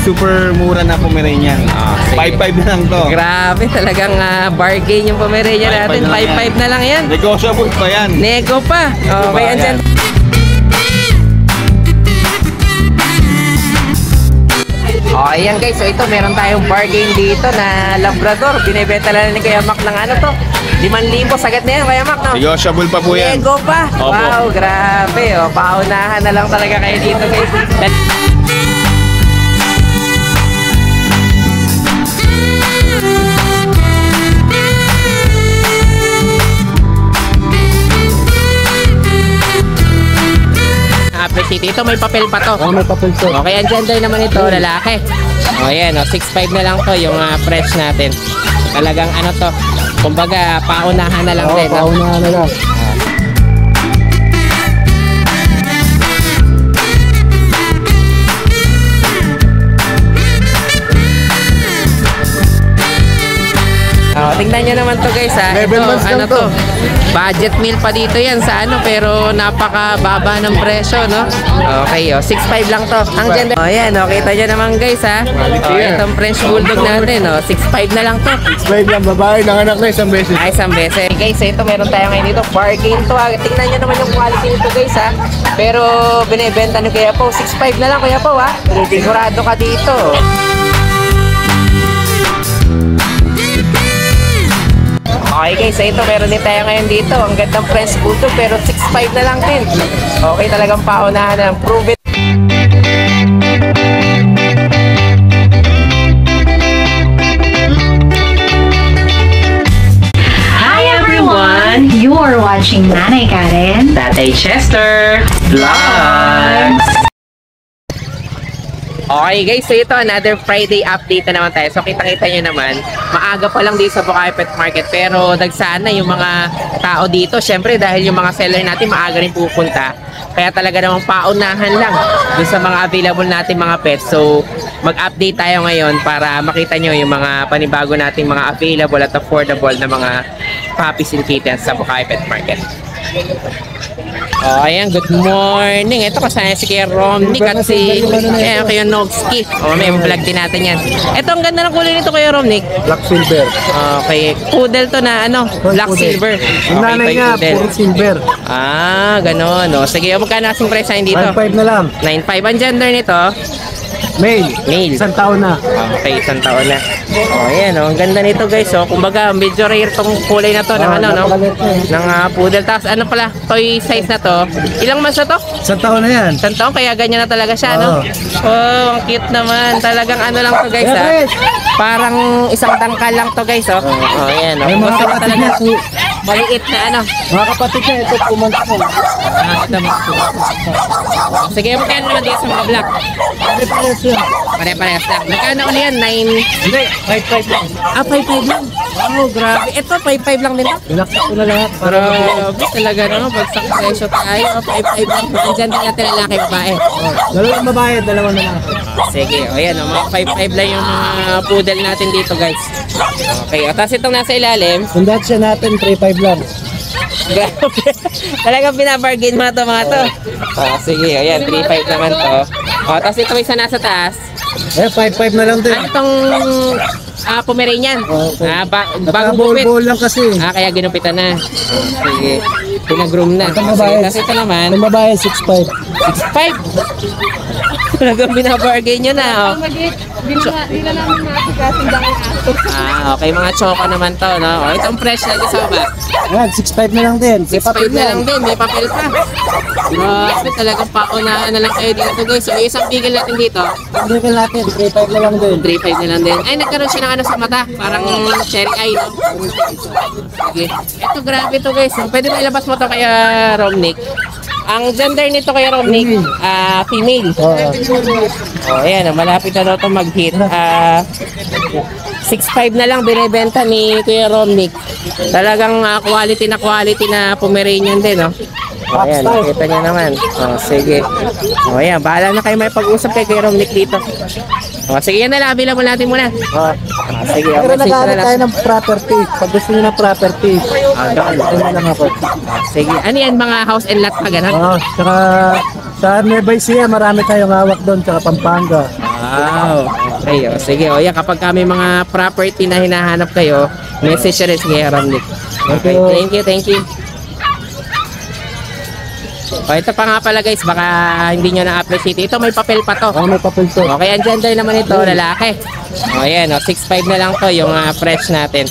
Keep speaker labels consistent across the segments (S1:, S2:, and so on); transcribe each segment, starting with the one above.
S1: super mura na Pomeranian.
S2: Ah, sige.
S1: 5-5 na lang to.
S2: Grabe, talagang ah, bargain yung Pomeranian natin. 5-5 na lang yan.
S1: Negotiable pa yan.
S2: Nego pa. Okay,
S1: Diba?
S2: andyan. Oh, ayan guys. So ito, meron tayong bargain dito na Labrador. Binibenta lang ni Kuya Mac ng ano to. 5,000 sagad na yan, Kuya Mac, no?
S1: Negotiable pa po yan.
S2: Nego pa.
S1: Opo.
S2: Wow, grabe. Oh, paunahan na lang talaga kayo dito guys. Appreciate. Ito may papel pa to.
S3: Oh, may papel sir.
S2: Okay, ang gender naman ito, lalaki. O yan, o, 6'5 na lang to yung uh, fresh natin. Talagang ano to, kumbaga paunahan na lang
S3: Oo,
S2: din. no?
S3: paunahan na lang.
S2: Tingnan nyo naman to guys ha.
S3: Eleven
S2: Ito, ano
S3: to.
S2: to. Budget meal pa dito yan sa ano pero napakababa ng presyo no. Okay oh, 6'5 lang to. Ang ganda. Oh yan, oh, kita nyo naman guys ha. Oh,
S3: yan.
S2: itong French Bulldog natin oh, 6'5 na lang to.
S3: Explain lang, babae, nanganak na isang beses.
S2: Ay, isang beses. Guys, ito meron tayo ngayon dito. Bargain to ha. Tingnan nyo naman yung quality nito guys ha. Pero binibenta ni Kuya Po. 6'5 na lang Kuya Po ha. Sigurado ka dito. Okay guys, so ito meron din tayo ngayon dito. Ang gandang French Bulldog pero 6'5 na lang din. Okay talagang paunahan ng proven.
S4: Hi everyone! You're watching Nanay Karen.
S2: Tatay Chester Vlogs! Okay guys, so ito another Friday update na naman tayo. So kita-kita nyo naman, maaga pa lang dito sa Bukawi Pet Market pero nagsana yung mga tao dito. Syempre dahil yung mga seller natin maaga rin pupunta. Kaya talaga namang paunahan lang dun sa mga available natin mga pets. So mag-update tayo ngayon para makita nyo yung mga panibago nating mga available at affordable na mga puppies and kittens sa Bukawi Pet Market. Oh, ayan, good morning. Ito kasama si Kuya Romnick at si ayan, Kuya Nogski. Oh, may vlog din natin yan. Ito, ang ganda ng kulay nito, Kuya Romnick.
S3: Black silver.
S2: Okay, poodle to na ano, black
S3: Poodle.
S2: silver.
S3: Yung
S2: Okay,
S3: nanay
S2: toy
S3: niya,
S2: poodle.
S3: puro silver.
S2: Ah, gano'n. No. Sige, magkano kasing price natin dito?
S3: 1.5 na lang.
S2: 9.5 ang gender nito.
S3: Male.
S2: Male.
S3: Isang taon na.
S2: Okay, isang taon na. Oh, ayan, oh. Ang ganda nito, guys. Oh. Kumbaga, medyo rare tong kulay na to ng
S3: Oh,
S2: ano, no?
S3: eh.
S2: Ng ah, poodle. Tapos, ano pala, toy size na to. Ilang months na to?
S3: Isang taon na yan.
S2: Isang taon, kaya ganyan na talaga siya, no?
S3: Oo.
S2: Oh, ang cute naman. Talagang ano lang to, guys,
S3: guys.
S2: Parang isang tangkal lang to, guys, oh. Oh, ayan, oh.
S3: May mga kapatid
S2: talaga
S3: niya,
S2: maliit na ano.
S3: Mga kapatid niya, ito pumunta ko.
S2: Ah, ito. Sige, magkano naman dito sa mga black?
S3: Siya?
S2: Pare-parehas lang. Magkano ulit yan? 9...
S3: Hindi, 5.5 lang.
S2: Ah, 5-5 lang. Wow, grabe. Ito, 5-5 lang din.
S3: Binaksak ko na lahat.
S2: Grabe talaga, no? Bagsak presyo tayo. 5-5 lang. Andyan din natin lalaki, babae.
S3: Dalawang babae, dalawang lalaki.
S2: Sige, o yan, o, mga 5-5 lang yung mga poodle natin dito, guys. Okay, o, tapos itong nasa ilalim,
S3: Kung dati siya natin, 3.5 lang.
S2: grabe. Talagang binabargain mo na to, mga to. O, sige, o yan, 3-5 naman to. O, tapos ito isa nasa taas.
S3: Eh, 5.5 na lang din.
S2: Ano itong ah, Pomeranian?
S3: Oo, po.
S2: Ah, ba bagong gupit.
S3: Naka-ball-ball lang kasi.
S2: Ah, kaya ginupitan na. Sige. Pinag-groom na.
S3: Itong
S2: Sige,
S3: babae.
S2: Tapos ito naman,
S3: Ang babae, 6.5.
S2: 6'5". Talagang binabargain nyo na, oh.
S5: Hindi na namin makakasing dahil aso.
S2: Ah, okay, mga choco naman to, no? Oh, itong fresh na sa baba.
S3: Ayan, 6.5 na lang din. May
S2: 6'5
S3: papel
S2: na lang din, may papel pa. Grabe, talagang paunahan na lang kayo dito, guys. So, isang bigel natin dito,
S3: Hindi ka natin, 3.5 na lang din.
S2: 3'5 na lang din. Ay, nagkaroon siya ng ano sa mata. Parang cherry eye, no? Sige. Ito, grabe to, guys. Pwede ba ilabas mo to kaya Romnick? Ang gender nito kaya Romnick, ah, female.
S3: Oo.
S2: Oh, ayan, malapit na daw ito mag-hit. Ah, 6'5 na lang binibenta ni Kuya Romnick. Talagang ah, quality na quality na Pomeranian din, no? Oh, ayan, nakita niyo naman. Oh, sige. Oh, ayan, bahala na kayo may pag-usap kay Kuya Romnick dito. Oh, sige, yan na lang. Available natin muna.
S3: Ah.
S2: Ah, sige, oh,
S3: Pero
S2: message na lang.
S3: tayo ng property. Pag gusto niyo ng property,
S2: Ah, doon.
S3: na lang ako.
S2: Ah, sige, ano yan, mga house and lot pa ganun?
S3: Oo, tsaka sa Nueva Ecija, marami tayong hawak doon, tsaka Pampanga.
S2: Wow. Okay, o. Sige, o. Yan, kapag kami mga property na hinahanap kayo, message nyo rin si Kuya Ramnik. Okay, thank you, thank you. O, ito pa nga pala guys, baka hindi nyo na-appreciate. Ito may papel pa to.
S3: Oh, may papel to.
S2: Okay, ang gender naman ito, lalaki. O, ayan, o, 6'5 na lang to, yung uh, fresh natin.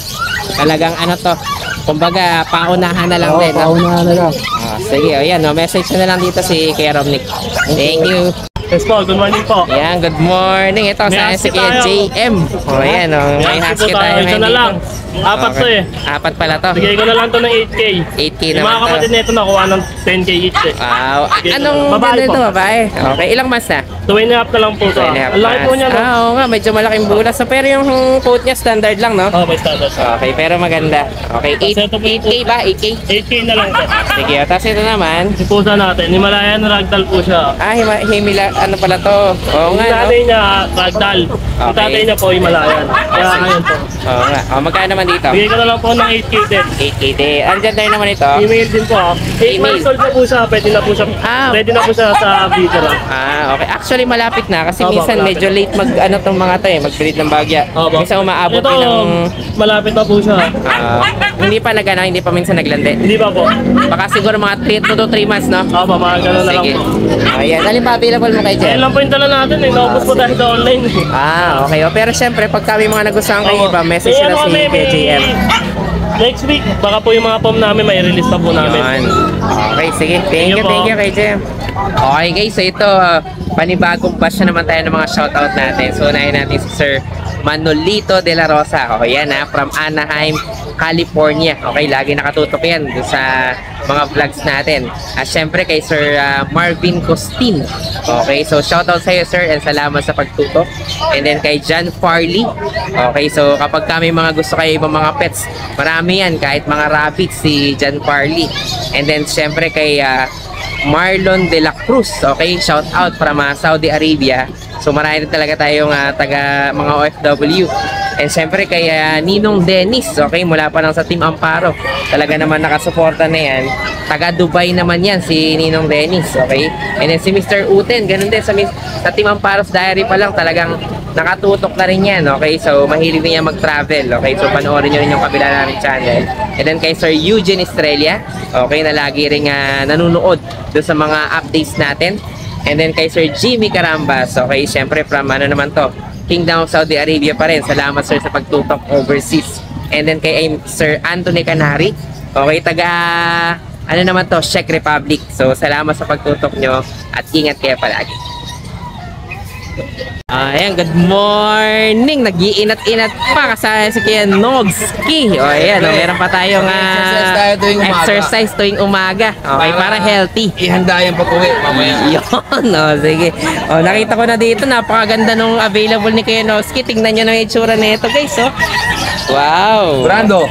S2: Talagang ano to, kumbaga, paunahan na lang
S3: Oo,
S2: din. no?
S3: pauna na lang.
S2: Ah, sige, o yan, o, message na lang dito si Kuya Romnick. Thank you.
S6: Yes po, good morning po.
S2: Yan, good morning. Ito,
S6: May
S2: sa si Kuya. JM. O, yan, o, may
S6: Yan,
S2: husky
S6: po
S2: tayo.
S6: Isa na lang. Apat to eh.
S2: Apat pala to.
S6: Bigay ko na lang to ng 8K.
S2: 8K
S6: Yung mga
S2: naman
S6: kapatid
S2: to.
S6: nito nakuha ng 10K each eh.
S2: Wow. Anong
S6: babae po.
S2: ito, babae? Okay, ilang months na?
S6: Two and a half na lang po to.
S2: Two and a half
S6: Ang laki po niya?
S2: Ah, oo nga, medyo malaking bulas. So, pero yung coat niya standard lang, no?
S6: Oh, may standard.
S2: Okay, pero maganda. Okay, 8,
S6: Kasi ito po
S2: 8K ba? 8K?
S6: 8K na lang to.
S2: Sige, o, tapos ito naman.
S6: Si pusa natin, Himalayan ragdoll po siya.
S2: Ah, hima, himila, ano pala to? Oo
S6: Yung
S2: nga, no?
S6: nanay niya, ragdoll. Yung
S2: Okay.
S6: tatay niya po, Himalayan. Kaya ngayon po.
S2: Oo nga. O, magkano naman dito?
S6: Bigay ko na lang po ng 8K din.
S2: 8K din. Ang gender naman ito.
S6: Email din po. 8
S2: Email.
S6: months old na po siya, pwede na po siya.
S2: Ah.
S6: Ready na po siya sa video lang.
S2: Ah, okay. Actually, malapit na kasi
S6: Opo,
S2: minsan
S6: malapit.
S2: medyo late mag ano tong mga to eh, mag-breed ng bagya.
S6: Opo.
S2: Minsan umaabot
S6: Ito,
S2: din ng
S6: malapit na po siya.
S2: ah, hindi pa nagana, hindi pa minsan naglande.
S6: Hindi ba po?
S2: Baka siguro mga 3 to 3 months, no?
S6: Opo, mga ganun na lang
S2: Sige.
S6: po.
S2: Ayan, alin pa available mo kay
S6: Ayan lang po yung dala natin eh. Naubos po dahil sa online.
S2: Ah, okay. O, pero syempre, pag kami mga nagustuhan kayo iba, message na
S6: ano
S2: si
S6: kami, may-
S2: KJM.
S6: Next week, baka po yung mga pom namin may release na po namin.
S2: Yun. Okay, sige. Thank you,
S6: Thank you
S2: Jem. Okay guys, so ito, uh, panibagong bash na naman tayo ng mga shoutout natin. So, unahin natin si Sir Manolito de la Rosa. O, yan ha, from Anaheim, California. Okay, lagi nakatutok yan sa mga vlogs natin. At syempre kay Sir uh, Marvin Costin. Okay, so shoutout sa iyo sir and salamat sa pagtutok. And then kay John Farley. Okay, so kapag kami mga gusto kayo ibang mga pets, marami yan kahit mga rabbits si John Farley. And then syempre kay uh, Marlon De La Cruz. Okay, shout out from Saudi Arabia. So marami talaga tayong uh, taga mga OFW. And syempre kay uh, Ninong Dennis, okay, mula pa lang sa Team Amparo. Talaga naman nakasuporta na yan. Taga Dubai naman yan si Ninong Dennis, okay? And then si Mr. Uten, ganun din sa, sa Team Amparo's Diary pa lang talagang nakatutok na rin yan, okay? So mahilig din yan mag-travel, okay? So panoorin nyo rin yung kabila namin channel. And then kay Sir Eugene Estrella, okay, na lagi rin uh, nanonood doon sa mga updates natin. And then kay Sir Jimmy Carambas, okay, syempre from ano naman to, Kingdom of Saudi Arabia pa rin. Salamat sir sa pagtutok overseas. And then kay Sir Anthony Canari, okay, taga ano naman to, Czech Republic. So salamat sa pagtutok nyo at ingat kayo palagi. Ayan, good morning! Nag-iinat-inat pa kasama si Kuya Nogski. O ayan, o, meron pa tayong ah,
S1: Exercise tayo tuwing umaga.
S2: exercise tuwing umaga. Okay, para healthy.
S1: Ihanda yung pag-uwi mamaya.
S2: Yun, oh, sige. Oh, nakita ko na dito, napakaganda nung available ni Kuya Noski. Tingnan nyo na yung itsura nito, guys, oh. Wow.
S1: Brando.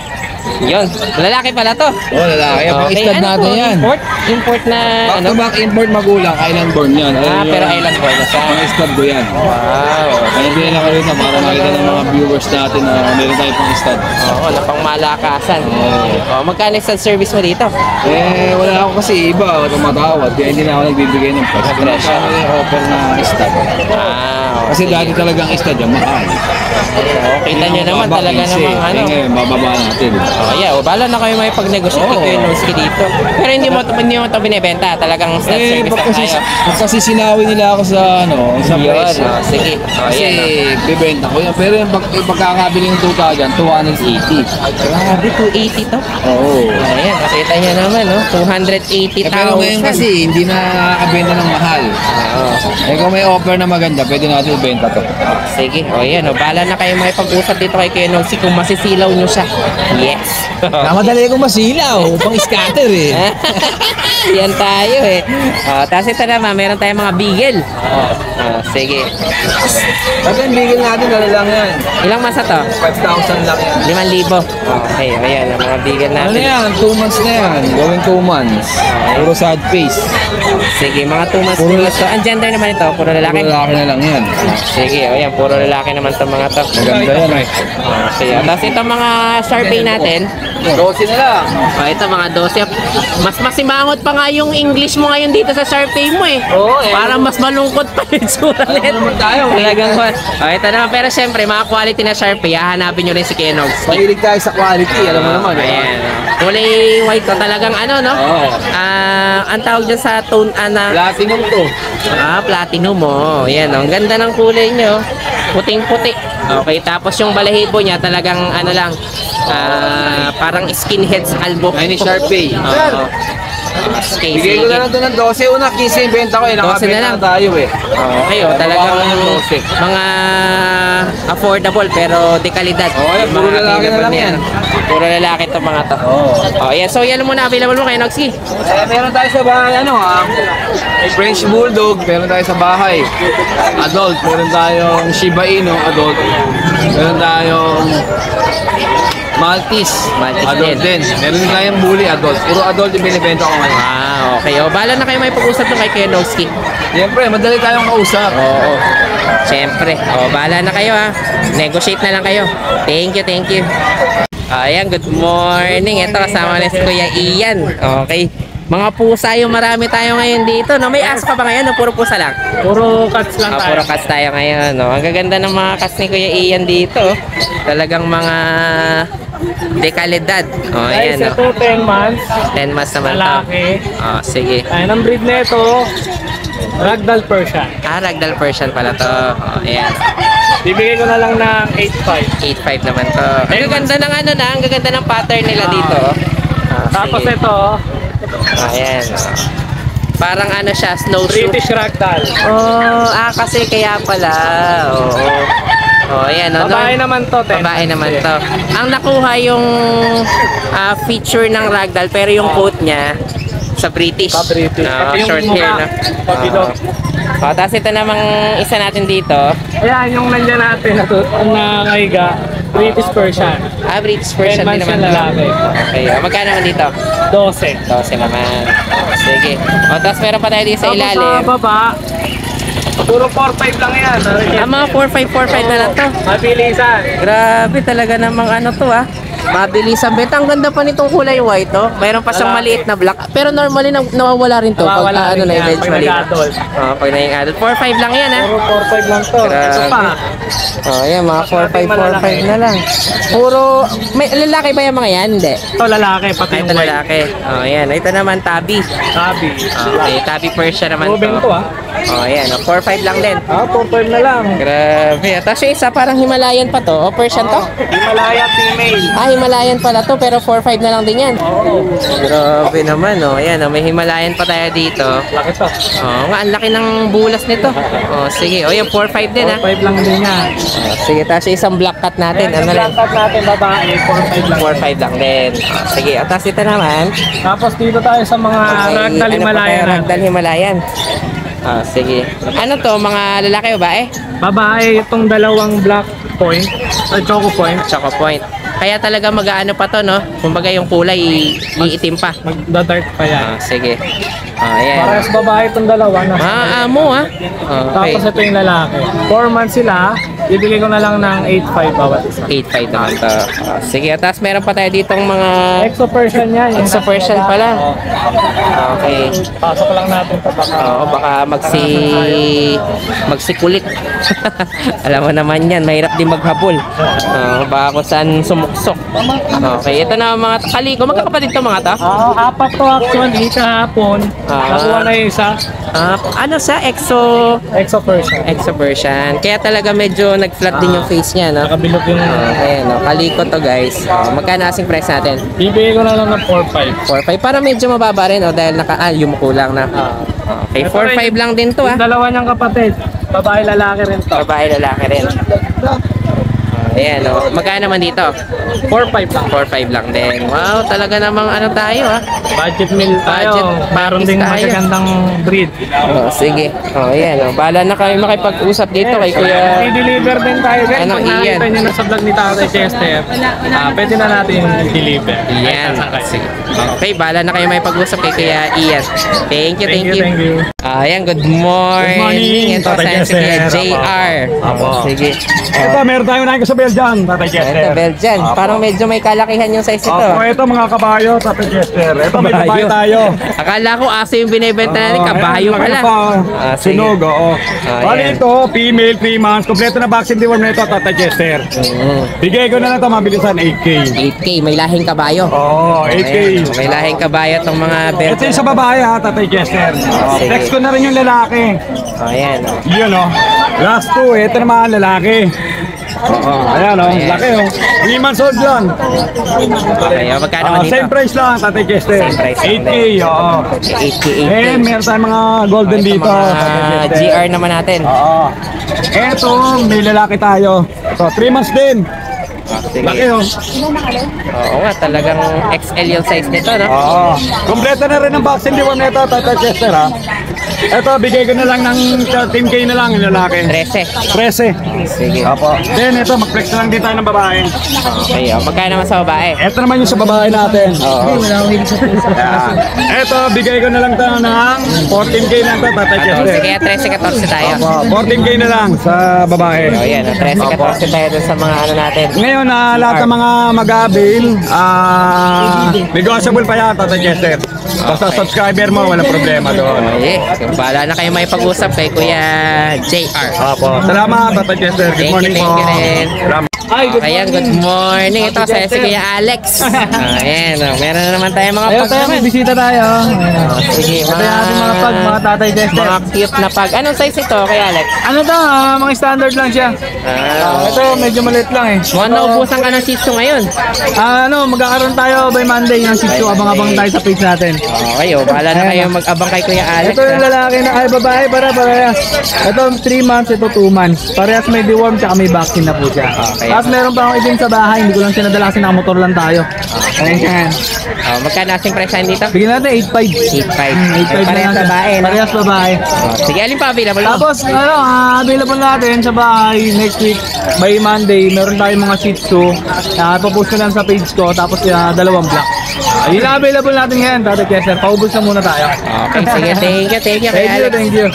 S2: Yun, lalaki pala to.
S1: Oh, lalaki.
S2: Okay,
S1: stud
S2: ano
S1: natin
S2: to?
S1: yan.
S2: Import? Import na,
S1: Back
S2: ano?
S1: to back import magulang, island born yan.
S2: Ah, pero island born siya.
S1: Mga stud ko yan.
S2: Wow.
S1: Kaya bilhin ako rito para makita ng mga viewers natin na meron tayo pang stud.
S2: Oo, na pang malakasan. Oh, magkano sa service mo dito?
S1: Eh, wala ako kasi iba tumatawad. Kaya hindi na ako nagbibigay ng price.
S2: Presyo.
S1: ako yung offer na stud.
S2: Ah,
S1: Kasi dati talagang stud yan, mahal.
S2: oh, kita nyo naman talaga
S1: 15.
S2: namang ano.
S1: Eh, ngayon, bababa natin.
S2: Oh, yeah, o, bala na kayo may pag-negotiate
S1: Oo.
S2: kay Kuya Noski dito. Pero hindi mo, hindi mo ito binibenta. Talagang stud
S1: Eh,
S2: service lang
S1: kasi,
S2: tayo.
S1: kasi sinawi nila ako sa ano, sa
S2: Yun,
S1: presyo.
S2: oh, sige. Oh,
S1: Kasi
S2: yan, oh.
S1: bibenta ko yan. Pero yung, pag, yung pagkakabili ng tuta dyan, 280.
S2: Grabe, 280 to.
S1: Oo.
S2: Ayan, nakita niya naman, no? 280,000.
S1: Eh, pero ngayon kasi, hindi na nakakabenta ng mahal.
S2: Oo.
S1: Eh kung may offer na maganda, pwede natin ibenta to.
S2: Sige, o yan, o. Bala na kayo may pag-usap dito kay Kuya Noxy kung masisilaw nyo siya. Yes.
S1: Namadali ko masilaw, pang scatter eh.
S2: yan tayo eh. O, tapos ito naman, meron tayong mga beagle. O, sige.
S1: Pag yung bigil natin, ano lang yan.
S2: Ilang masa to?
S1: 5,000 lang yan.
S2: 5,000. Okay, o yan, ang mga beagle
S1: Ano
S2: natin.
S1: yan? 2 months na yan. Going 2 months. Puro sad face.
S2: Sige, mga 2 months
S1: Puro-
S2: to. Ang gender naman ito, puro
S1: Puro
S2: lalaki.
S1: lalaki na lang yan.
S2: Sige, o yan, puro lalaki naman to mga to.
S1: Maganda yan eh.
S2: Okay, tapos itong mga Sharpei natin,
S1: 12 na lang.
S2: O, ito mga 12. Mas masimangot pa nga yung English mo ngayon dito sa Sharpay mo eh.
S1: Oo, eh.
S2: Para mas malungkot pa yung sura
S1: Ano
S2: nito.
S1: naman tayo?
S2: Talagang, o, ito naman. Pero syempre, mga quality na Sharpay, hahanapin nyo rin si Kenox.
S1: Mahilig tayo sa quality, alam mo naman. eh.
S2: Ayan. Kulay white to talagang ano, no?
S1: Oo.
S2: Ah, ang tawag dyan sa tone, ah, na,
S1: Platinum to.
S2: ah, platinum mo. Ayan, oh. Ang ganda ng kulay nyo. Puting-puti. Okay, tapos yung balahibo niya talagang ano lang, ah, parang skinheads album.
S1: Ay, ni Sharpay.
S2: Oo. Okay,
S1: Bigay ko na lang ito ng 12. Una, 15 yung benta ko eh.
S2: 12 na lang.
S1: na tayo eh.
S2: Okay, oh, talagang
S1: Bawakan ng 12.
S2: mga affordable pero de kalidad.
S1: Oo, yan,
S2: Yung
S1: puro lalaki na lang yan.
S2: Puro lalaki to mga to.
S1: Oo.
S2: Oh, yeah. So, yan muna available mo kay Noxy.
S1: Eh, meron tayo sa bahay, ano ah, French Bulldog, meron tayo sa bahay. Adult, meron tayong Shiba Inu, adult. Meron tayong Maltese,
S2: Maltese
S1: adult
S2: din.
S1: din. Meron din tayong Bully, adult. Puro adult yung binibenta ko ngayon.
S2: Ah, okay. O, bala na kayo may pag-usap nyo kay Kenowski.
S1: Siyempre, madali tayong kausap.
S2: Oo. Siyempre. O, bala na kayo ha. Negotiate na lang kayo. Thank you, thank you. Ayan, good morning. Ito kasama na si Kuya Ian. Okay. Mga pusa yung marami tayo ngayon dito. No? May aso ka ba ngayon o puro pusa lang?
S6: Puro cats lang
S2: Ah,
S6: tayo.
S2: puro cats tayo ngayon. No? Ang gaganda ng mga cats ni Kuya Ian dito. Talagang mga dekalidad. O,
S6: Guys,
S2: ayan.
S6: Ito 10 months.
S2: 10 months naman to.
S6: Lalaki.
S2: Oh, sige.
S6: Ayan, ang breed na ito, Ragdoll Persian.
S2: Ah, ragdoll Persian pala to. Oh, ayan.
S6: Bibigay ko na lang ng 8.5.
S2: 8.5 naman to. Ang gaganda ng ano na, ang gaganda ng pattern nila dito. oh. Ah,
S6: Tapos
S2: sige.
S6: ito,
S2: Ayan. oh. Parang ano siya, snowshoe.
S6: British Ragdoll.
S2: Oh, ah, kasi kaya pala. Oo. Oh, ayan. Oh,
S6: Babae naman to, 10
S2: Babae naman to. Ang nakuha yung ah, feature ng ragdoll, pero yung coat niya sa British.
S6: Sa British.
S2: Ah,
S6: Ito yung
S2: short hair na.
S6: Pabilog.
S2: Oh, tapos ito namang isa natin dito.
S6: Ayan, yung nandyan natin na to, ang nangangahiga, British Persian.
S2: Ah, British version
S6: 10
S2: din naman
S6: lalaki.
S2: Okay, ah, magkano naman dito?
S6: 12.
S2: 12 naman. Sige. O, tapos meron pa tayo dito sa
S6: Tapos
S2: ilalim.
S6: sa baba, puro 4-5 lang yan.
S2: Ah, mga 4545 na lang to.
S6: Mabilisan.
S2: Grabe talaga namang ano to ah. Mabilis ang benta. Ang ganda pa nitong kulay white, oh. Mayroon pa siyang maliit na black. Pero normally na, nawawala rin to pag
S6: Nawawala
S2: ah, ano
S6: rin
S2: na
S6: yan, pag
S2: eventually.
S6: nag-adult.
S2: Oh, pag naging adult. 4-5 lang yan ah.
S6: Puro 4-5 lang to. Ito
S2: Grabe.
S6: pa.
S2: Oh, yan mga
S6: Malalaki.
S2: 4545 na lang. Puro may lalaki ba yung mga yan? Hindi.
S6: Ito lalaki, pati
S2: Ay,
S6: yung
S2: ito
S6: white.
S2: lalaki. Oh, yan. Ito naman tabi.
S6: Sabi.
S2: Okay, tabi Persia naman
S6: Ruben to ah.
S2: Oh, yan. Oh, 4-5 lang din.
S6: Ah, 4-5 na lang.
S2: Grabe. Tapos yung isa parang Himalayan pa to. O Persian to?
S6: Himalaya female.
S2: Ah, Himalayan pala to pero 4-5 na lang din yan. Grabe naman, oh. Ayan, oh, may Himalayan pa tayo dito.
S6: Laki to.
S2: Oh, nga, ang laki ng bulas nito. Oh, sige. Oh, yung 4-5 din, ah.
S6: 4-5 lang din yan.
S2: Oh, sige, tapos isang black cat natin.
S6: Ayan,
S2: Ano
S6: black cat natin babae, 4-5 lang.
S2: 4-5 lang din. Oh, sige, at tapos ito naman.
S6: Tapos dito tayo sa mga
S2: Okay, ano pa
S6: Himalaya
S2: tayo?
S6: natin.
S2: Ragdoll Himalayan. Ah, sige. Ano to, mga lalaki o babae?
S6: Babae, itong dalawang black point, or choco point,
S2: Choco point. Kaya talaga mag-ano pa to, no? Kumbaga yung kulay, iitim pa.
S6: magda-dark pa yan.
S2: Ah, sige. Ah, ayan.
S6: Parehas babae itong dalawa na.
S2: Ah, amo ah. Okay.
S6: Tapos ito yung lalaki. 4 months sila, bibili ko na lang ng 8.5 bawat isa.
S2: 8.5 naman to. Ah, sige, tapos meron pa tayo ditong mga
S6: Exo Persian yan. nasa-
S2: pala. Okay.
S6: Pasok lang natin ito baka.
S2: Oo, baka magsi magsikulit. Alam mo naman yan, mahirap din maghabol. Oo, baka kung saan sumuksok. Okay, ito na mga kaliko. Magkakapatid to mga to?
S6: Oo, apat to actually kahapon.
S2: Ah.
S6: Nakuha na yung isa.
S2: Ah, ano sa exo
S6: Exo Persian.
S2: exo version. Kaya talaga medyo nag-flat din yung face niya, no?
S6: Nakabilog yung...
S2: Ah, ayan, no? kaliko to guys. Oh, magkano asing price natin?
S6: Bibigay ko na lang ng 4.5.
S2: 4.5 para medyo mababa rin oh dahil naka ah, yumuko lang na. Okay, 4.5 lang din to ah.
S6: Yung dalawa niyang kapatid, babae lalaki rin to.
S2: Babae lalaki rin. Ayan oh. Magkano naman dito?
S6: 4.5 lang.
S2: 4.5 lang din. Wow, talaga namang ano tayo ah.
S6: Budget meal tayo.
S2: Budget
S6: Meron ding
S2: tayo.
S6: magagandang breed.
S2: Oh, sige. Oh, ayan oh. Bahala na kayo makipag-usap dito kay Kuya.
S6: I-deliver din tayo guys.
S2: Ano,
S6: Pag
S2: Ian?
S6: nakita nyo na sa vlog ni Tatay Chester, ah, pwede na natin i-deliver.
S2: Iyan. Sige. Okay, bahala na kayo may pag-usap kay Kuya Ian. Thank you, thank, you.
S6: Thank you.
S2: Ah, ayan, good morning.
S6: Good morning,
S2: Ito
S6: Tatay
S2: sa si Kuya. JR.
S6: Apo.
S2: Sige.
S7: Ito, meron tayong nakikasabay
S8: Belgian,
S2: Ito,
S8: Chester.
S2: Belgian. Parang medyo may kalakihan yung size nito.
S8: Opo, ito mga kabayo, Tatay Chester. Ito may
S2: Kabayo.
S8: tayo.
S2: Akala ko aso yung binibenta natin, kabayo
S8: Ayan,
S2: pala.
S8: laki pa.
S2: Ah, sige.
S8: Sunog, oo.
S2: Ah,
S8: Bali
S2: yan.
S8: ito, female, 3 months. Kompleto na vaccine deworm na ito, Tatay Chester. Bigay ko na lang ito, mabilisan, 8K.
S2: 8K, may lahing kabayo.
S8: Oo, 8K.
S2: Ayan, may lahing kabayo itong mga
S8: Ito
S2: Belgian.
S8: yung sa babae ha, Tatay Chester.
S2: Sige.
S8: Next ko na rin yung lalaki.
S2: Oh, ayan. oh.
S8: Yun o. Last two, ito naman lalaki. Oo, ayan o.
S2: Ayan.
S8: Laki o. 3 months old yan.
S2: Okay, oh, magkano dito?
S8: same price lang, Tatay Chester.
S2: Same price lang
S8: 8K, oo.
S2: 8K, 8K.
S8: Eh, meron tayong mga golden
S2: Ito
S8: dito.
S2: mga. GR naman natin.
S8: Oo. Eto, may lalaki tayo. So, 3 months din.
S2: Sige.
S8: Laki o.
S2: Oo nga, talagang XL yung size nito, no?
S8: Oo. Kompleto na rin ang vaccine deworm nito, Tatay Chester ha. Eto, bigay ko na lang ng 13K na lang yung lalaki.
S2: 13.
S8: 13.
S2: Sige.
S8: Opo. Then, ito, mag-flex na lang din tayo ng babae.
S2: Okay, oh. magkano naman sa babae?
S8: Ito naman yung sa babae natin. Oo. Yan. Ito, bigay ko na lang tayo ng 14K lang to, Tatay
S2: 14,
S8: Chester.
S2: kaya 13, 14 tayo.
S8: Opo, 14K na lang sa babae.
S2: O yan, 13, 14 tayo dun sa mga ano natin.
S8: Ngayon na lahat ng mga mag-avail, ah, negotiable pa yan, Tatay Chester. Basta subscriber mo, walang problema doon.
S2: Okay, so bahala na kayo may pag-usap kay Kuya JR.
S8: Opo. Salamat, Tatay Chester. Good
S2: Thank you,
S8: morning
S2: thank
S8: po.
S2: you rin.
S8: Salamat.
S2: Ayan, good morning. Ito sa si Kuya Alex. Ayan, oh, meron na naman tayo mga
S6: Ayun
S2: pag
S6: tayo, may bisita tayo.
S2: Oh, Sige,
S6: Ito yung ating mga pag, mga tatay Dexter.
S2: mga cute na pag. Anong size ito kay Alex?
S6: Ano to, ah, mga standard lang siya.
S2: Ah,
S6: Ito, medyo maliit lang eh.
S2: Mukhang naubusan ka ng Shih Tzu ngayon.
S6: Ah, ano, magkakaroon tayo by Monday ng 6 abang-abang tayo sa page natin.
S2: Okay, oh, bahala na kayo mag-abang kay Kuya Alex.
S6: Ito yung
S2: ah.
S6: lalaki na, ay babae para parehas. Ito 3 months, ito 2 months. Parehas may deworm tsaka may vaccine na po siya.
S2: Okay.
S6: Tapos meron pa akong itim sa bahay, hindi ko lang siya nadala kasi nakamotor lang tayo. Ayan.
S2: Oh, magkano asing presyo dito?
S6: Bigyan natin 8.5.
S2: 8.5.
S6: 8.5
S2: Parehas
S6: na lang
S2: sa bae,
S6: siya.
S2: no?
S6: Parehas babae.
S2: Oh, sige, alin pa available mo?
S6: Tapos, ano, ah, available natin sa bahay next week by Monday. Meron tayong mga Shih Tzu. Uh, Ipapost ko lang sa page ko. Tapos, ah, dalawang block. Ayun ang available natin ngayon, Tata Chester. Paubos na muna tayo.
S2: Okay, sige, thank you, thank you,
S6: Thank you, thank you.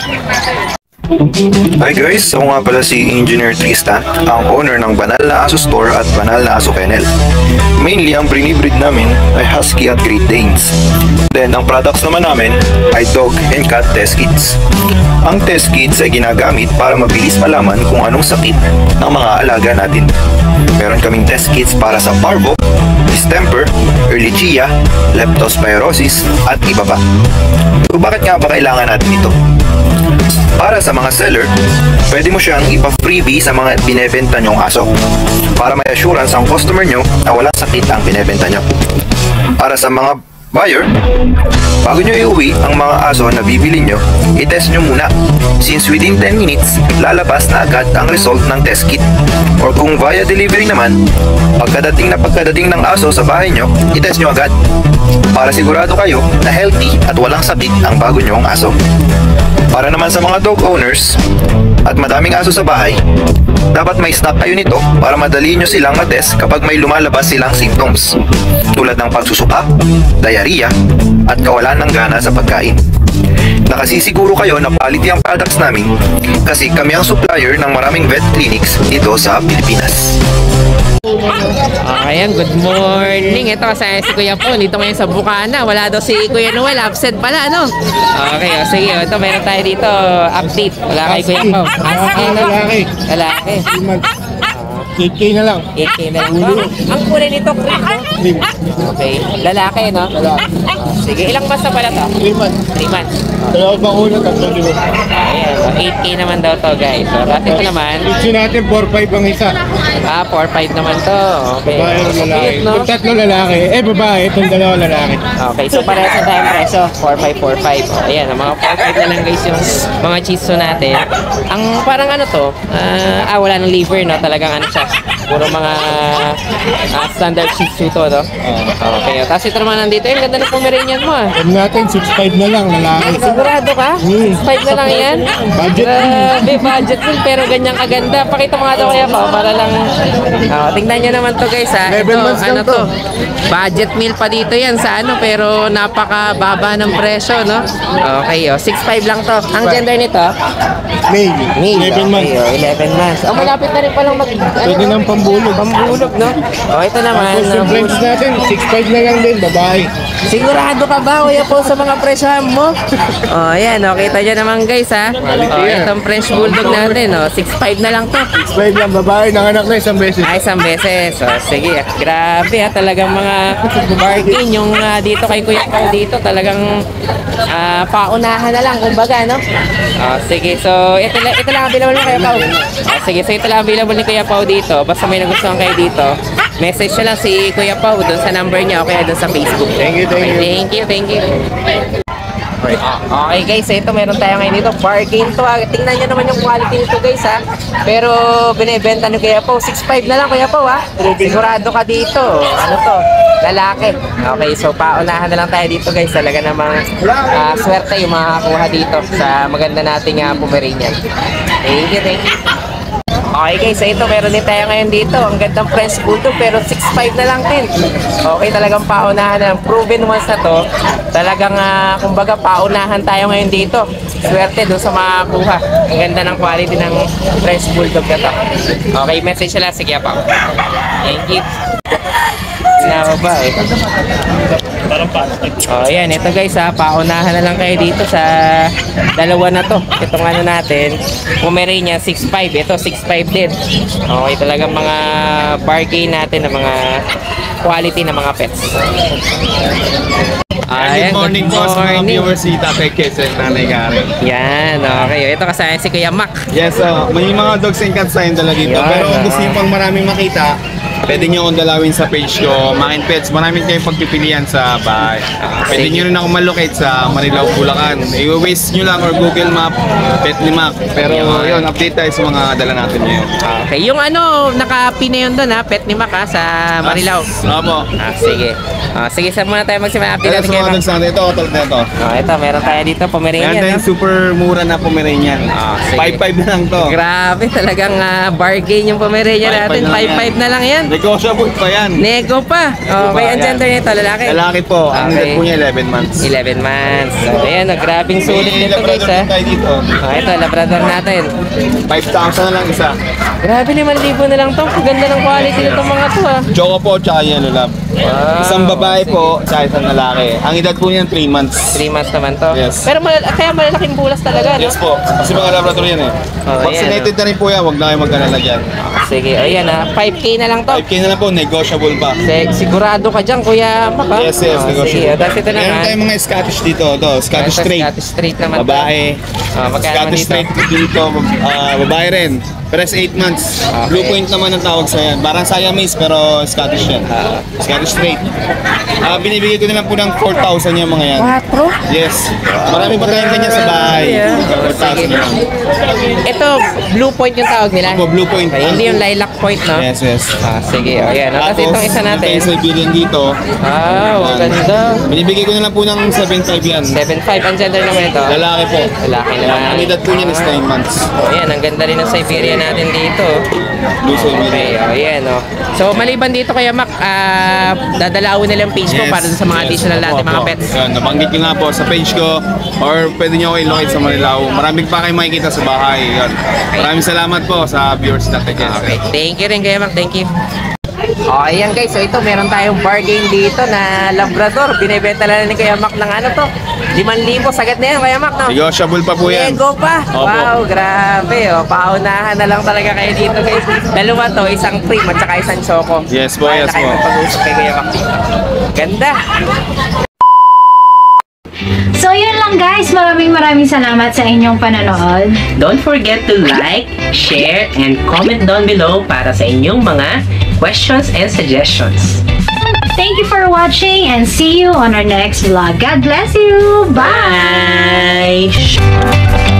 S9: Hi guys, ako nga pala si Engineer Tristan, ang owner ng Banal na Aso Store at Banal na Aso Kennel. Mainly, ang brinibreed namin ay Husky at Great Danes. Then, ang products naman namin ay Dog and Cat Test Kits. Ang test kits ay ginagamit para mabilis malaman kung anong sakit ng mga alaga natin. Meron kaming test kits para sa parvo, distemper, ehrlichia, leptospirosis, at iba pa. So bakit nga ba kailangan natin ito? Para sa mga seller, pwede mo siyang ipa-freebie sa mga binebenta nyong aso para may assurance ang customer nyo na walang sakit ang binebenta nyo. Para sa mga buyer, bago nyo iuwi ang mga aso na bibili nyo, itest nyo muna. Since within 10 minutes, lalabas na agad ang result ng test kit. Or kung via delivery naman, pagkadating na pagkadating ng aso sa bahay nyo, itest nyo agad. Para sigurado kayo na healthy at walang sakit ang bago nyong aso. Para naman sa mga dog owners at madaming aso sa bahay, dapat may stock kayo nito para madali nyo silang matest kapag may lumalabas silang symptoms tulad ng pagsusuka, diarrhea, at kawalan ng gana sa pagkain. Nakasisiguro kayo na quality ang products namin kasi kami ang supplier ng maraming vet clinics dito sa Pilipinas.
S2: Ayan, good morning. Ito kasi si Kuya Po, dito ngayon sa Bukana. Wala daw si Kuya Noel, absent pala, no? Okay, o sige, o, ito meron tayo dito, update. Wala kay Kuya Po. Lalaki. Lalaki. Lalaki.
S6: 8K na lang.
S2: 8K na lang. Ang kulay nito, cream, no? Okay, lalaki, no? Sige, ilang basta pala to?
S6: 3 months.
S2: 3 months.
S6: Dalawa pa una, tatlo libo.
S2: Ayan, so 8K naman daw to, guys. So, at ito naman,
S6: Gusto natin 4-5 ang isa.
S2: ah, 4-5 naman to. Okay.
S6: Babae o lalaki.
S2: Cute, no?
S6: Tatlo lalaki. Eh, babae. Itong dalawa lalaki.
S2: Okay, so parehas na tayong presyo, 4545. O, ayan, ang mga 45 na lang guys yung mga cheese natin. Ang parang ano to, ah, ah, wala ng liver, no? Talagang ano siya, puro mga ah, standard cheese to, no? Okay, o, tapos ito naman nandito, yung ganda ng Pomeranian mo, ah.
S6: Huwag natin 6-5 na lang lalaki.
S2: Sigurado ka? 5 na lang yan?
S6: Budget
S2: Grabe, budget din, pero ganyang kaganda. Pakita mo nga daw kaya pa, para lang... Oh, tingnan nyo naman to guys ha. Ito,
S6: 11 months lang
S2: ano to? Budget meal pa dito yan sa ano, pero napakababa ng presyo, no? Okay, oh, 6'5 lang to. Ang gender nito?
S6: May.
S2: Male.
S6: 11 months.
S2: Okay, oh, 11 months. Oh, malapit na rin palang mag... Ano,
S7: Pwede ng pambulog.
S2: Pambulog, no? O, ito naman.
S7: Tapos yung
S2: uh,
S7: French natin, 6'5 na lang din, babae.
S2: Sigurado ka ba, Kuya Paul, sa mga presyahan mo? O, oh, ayan, o. Kita nyo naman, guys, ha? O,
S7: yan.
S2: itong French Bulldog natin, o. 6'5 na lang to.
S7: 6'5 lang, babae, nanganak na isang beses.
S2: Ay, isang beses. So, sige. Grabe ha, talagang mga bargain yung ah, dito kay Kuya Pao dito. Talagang ah, paunahan na lang, kumbaga, no? Ah, sige, so ito, lang- ito lang available ni Kuya Pao. Ah, sige, so ito lang available ni Kuya Pao dito. Basta may nagustuhan kayo dito, message nyo lang si Kuya Pao doon sa number niya o kaya doon sa Facebook.
S7: Thank you, thank you.
S2: Thank you, thank you. Okay guys, ito meron tayo ngayon dito. Bargain to ha. Tingnan nyo naman yung quality nito guys ha. Pero binibenta ni Kuya Pao. 6'5 na lang Kuya Pao ha. Sigurado ka dito. Ano to? Lalaki. Okay, so paunahan na lang tayo dito guys. Talaga namang ah, swerte yung makakakuha dito sa maganda nating uh, Pomeranian. Thank you, thank you. Okay guys, so ito meron din tayo ngayon dito. Ang gandang French Bulldog pero 6'5 na lang din. Okay, talagang paunahan na. Proven once na to. Talagang, ah, kumbaga, paunahan tayo ngayon dito. Swerte doon sa makakuha. Ang ganda ng quality ng French Bulldog na to. Okay, message nila. Sige pa. Thank you. Sinawa ba eh. Oh, yan. Ito guys ha. Paunahan na lang kayo dito sa dalawa na to. Itong ano natin. Pomeranian 6'5. Ito 6'5 din. Okay, talagang mga bargain natin ng mga quality ng mga pets. Ayan,
S7: Good morning po sa mga viewers si Tatay Kes and Nanay Karen.
S2: Yan, okay. Ito kasama si Kuya Mac.
S7: Yes, so may mga dogs and cats tayong dala dito.
S2: Yan,
S7: Pero kung gusto
S2: ah.
S7: niyo pang maraming makita, pwede niyo akong dalawin sa page ko, Makin Pets. Maraming kayong pagpipilian sa bahay. pwede niyo rin ako malocate sa Marilao, Bulacan. I-waste niyo lang or Google Map, Pet Limac. Pero
S2: Yan.
S7: yun, update tayo sa mga dala natin ngayon.
S2: Okay, yung ano, naka-pin na yun doon ha, pet ni Mac ha, sa Marilao.
S7: Opo.
S2: Ah, sige. Ah, sige, saan muna tayo magsimula? Update
S7: Kaya
S2: natin
S7: sa
S2: kay
S7: mga
S2: Mac.
S7: dogs natin, ito, katulad na ito.
S2: Oh, ito, meron tayo dito,
S7: Meron
S2: Pomeranian.
S7: tayong
S2: no?
S7: super mura na Pomeranian.
S2: Ah, sige.
S7: 5-5 na lang to.
S2: Grabe, talagang ah, bargain yung Pomeranian
S7: 5-5
S2: natin.
S7: na lang
S2: 5-5 na lang yan.
S7: Negotiable pa yan.
S2: Nego pa. Okay, ang
S7: Ayan.
S2: gender nito, lalaki.
S7: Lalaki po. Ang
S2: Okay.
S7: edad po niya 11 months.
S2: 11 months. So, ayan, oh, grabing sulit
S7: May
S2: nito guys
S7: Labrador
S2: ha.
S7: din tayo dito.
S2: Oh, ito, Labrador natin.
S7: 5,000 na lang isa.
S2: Grabe, 5,000 na lang to. Ang ganda ng quality nito mga to ha.
S7: Choco po, tsaka yellow lab.
S2: Wow.
S7: Isang babae po, tsaka isang lalaki. Ang edad po niyan 3 months.
S2: 3 months naman to.
S7: Yes.
S2: Pero malal- kaya malalaking bulas talaga, no?
S7: Yes po. Kasi mga labrador yan eh.
S2: Oh,
S7: Vaccinated na rin po yan, huwag na kayo mag-alala dyan.
S2: Sige, ayan ha. 5K na lang to.
S7: 5K na lang po, negotiable pa.
S2: Si- sigurado ka dyan, Kuya Mac ha?
S7: Yes, yes,
S2: Oh,
S7: negotiable
S2: Sige,
S7: pa.
S2: tapos ito
S7: Meron
S2: naman.
S7: tayong mga Scottish dito. Ito, Scottish
S2: Ito,
S7: Straight.
S2: Scottish Straight naman to.
S7: Babae.
S2: Ah, magkano naman
S7: Scottish
S2: dito?
S7: Straight dito, ah, babae rin. Press 8 months.
S2: Okay.
S7: Blue Point naman ang tawag sa yan. Parang Siamese pero Scottish yan. Scottish Straight. Ah, binibigay ko na lang po ng 4,000 yung mga yan.
S2: 4?
S7: Yes. Marami pa tayong ganyan sa bahay.
S2: Yeah.
S7: 4,000
S2: Sige.
S7: lang.
S2: Ito, blue point yung tawag nila.
S7: Opo, Blue Point.
S2: Okay, hindi yung lilac point, no?
S7: Yes, yes.
S2: Ah, sige, o yan. Tapos itong isa natin.
S7: Yung Siberian dito.
S2: Ah, ang ganda.
S7: Binibigay ko na lang po ng 7,500 yan.
S2: 7.5 ang gender naman ito.
S7: Lalaki po.
S2: Lalaki naman.
S7: Ang edad po niyan is 9 months.
S2: O yan, ang ganda rin ng Siberia natin dito.
S7: Siberian.
S2: Okay, o yan, o. So, maliban dito kaya Mac, ah, dadalawin nila yung page ko
S7: Yes,
S2: para sa mga
S7: yes.
S2: additional natin mga pets.
S7: Yan, nabanggit ko nga po sa page ko or pwede nyo ako i-locate sa Manilao. Maraming pa kayo makikita sa bahay. Yan. Maraming salamat po sa viewers natin. Yes,
S2: Okay, thank you rin kaya Mac, thank you. Oh, ayan guys, so ito meron tayong bargain dito na Labrador. Binibenta lang ni Kuya Mac ng ano to? 5,000 sagad na yan Kuya Mac, no?
S7: Negotiable pa po yan.
S2: Lego pa.
S7: Opo.
S2: Wow, grabe. Oh, paunahan na lang talaga kayo dito guys. Dalawa to, isang cream at saka isang choco.
S7: Yes po,
S2: Para
S7: yes
S2: na kayo
S7: po.
S2: magpag-usap kay Kuya Mac. Ganda.
S4: So yun lang guys, maraming maraming salamat sa inyong panonood.
S2: Don't forget to like, share, and comment down below para sa inyong mga questions and suggestions.
S4: Thank you for watching and see you on our next vlog. God bless you! Bye!
S2: Bye!